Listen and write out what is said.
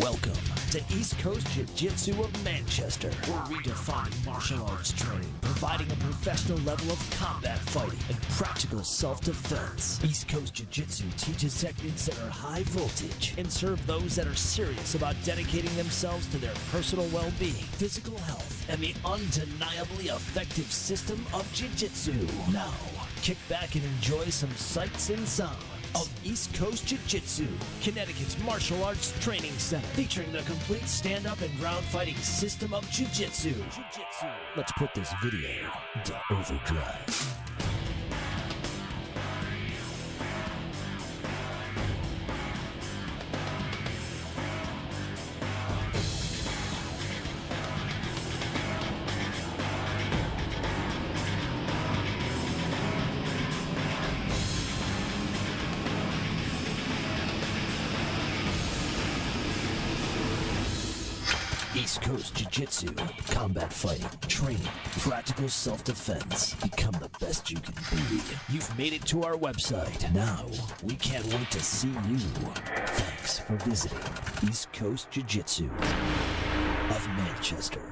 Welcome to East Coast Jiu Jitsu of Manchester. We're redefining martial arts training, providing a professional level of combat fighting and practical self defense. East Coast Jiu Jitsu teaches techniques that are high voltage and serve those that are serious about dedicating themselves to their personal well being, physical health, and the undeniably effective system of Jiu Jitsu. Now, kick back and enjoy some sights and sounds of East Coast Jiu Jitsu, Connecticut's martial arts training center, featuring the complete stand up and ground fighting system of Jiu Jitsu. Let's put this video to overdrive. East Coast Jiu Jitsu, combat fighting, training, practical self defense. Become the best you can be. You've made it to our website. Now, we can't wait to see you. Thanks for visiting East Coast Jiu Jitsu of Manchester.